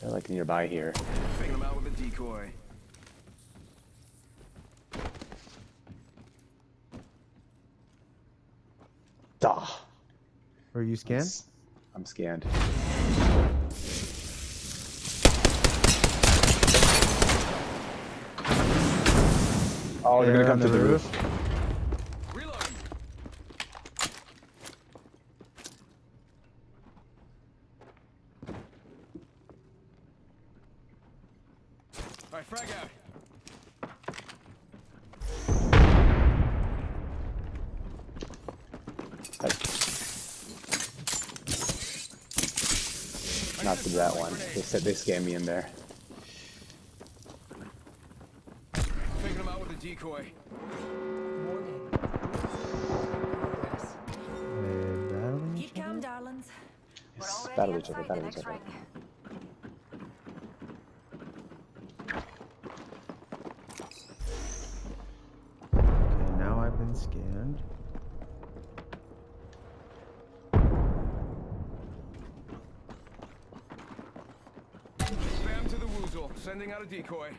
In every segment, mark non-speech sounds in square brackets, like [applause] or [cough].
They're like nearby here. Figure them out with a decoy. Duh. Are you scanned? I'm scanned. Oh, they're Yeah, gonna come to the the roof. roof. Right, frag out. Not to that one. They said they scammed me in there. Figure them out with a decoy. Keep calm, darlings. We're battle each other, battle each next other. Been scanned. Spam to the woozle. Sending out a decoy.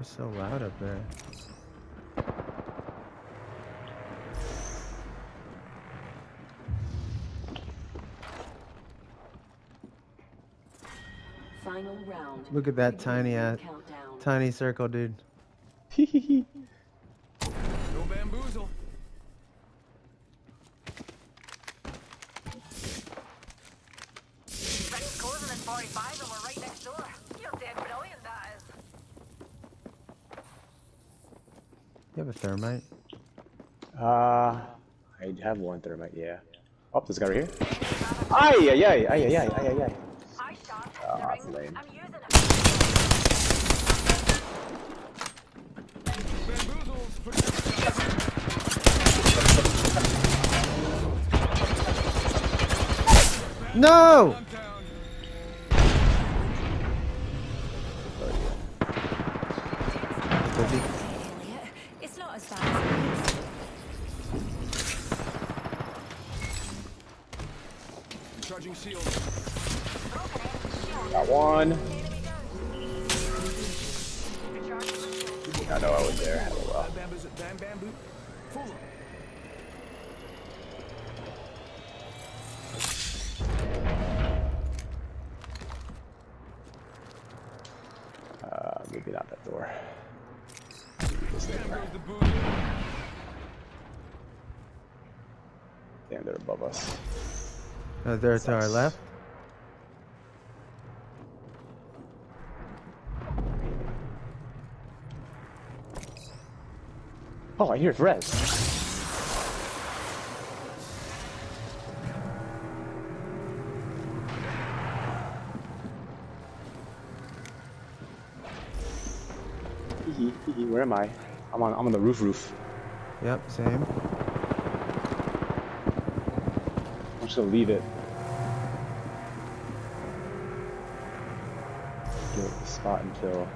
It's so loud up there. Final round. Look at that tiny ass, tiny circle, dude. [laughs] No bamboozle. Things closing at 45 and we're right next door. You're dead brilliant, that is. You have a thermite? Uh, I have one thermite, yeah. Oh, this guy right here. Ay, ay, ay, ay, ay, ay, ay, ay. I shot Oh, the that's ring. lame. I'm using it. No! I'm down. Busy. Elliot, it's not as bad as it is. Charging shield. Got one. I know I was there. Full. Uh, maybe not that door. Damn, they're above us. Uh, they're to our left. Oh, I hear Res. Hee hee hee, Where am I? I'm on. I'm on the roof. Roof. Yep, same. I'm just gonna leave it. Get the spot until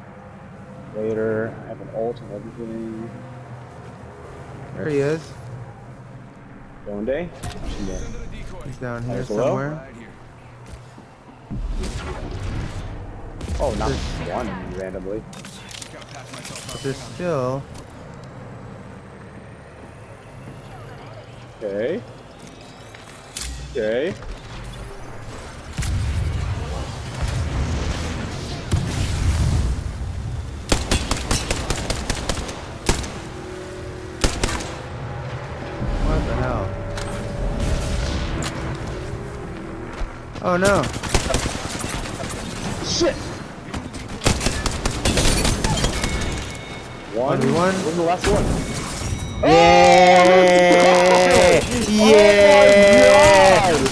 later. I have an ult and everything. There he is. One day. Send out a decoy. He's down here There's somewhere. Oh, not one randomly. Gotta pass myself But there's still. Okay. Okay. Oh no! Shit. One. 1v1? Where's the last one? Yeah! Oh yeah!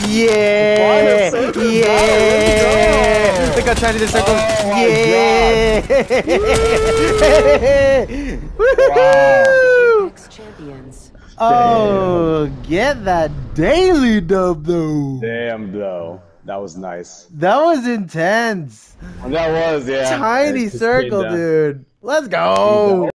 Yeah! circle, Yeah! Look how tiny the circle. Oh Yeah! Woohoo! Champions. Oh, get that daily dub though. Damn, though. That was nice. That was intense. That was, yeah. Tiny circle, dude. Let's go.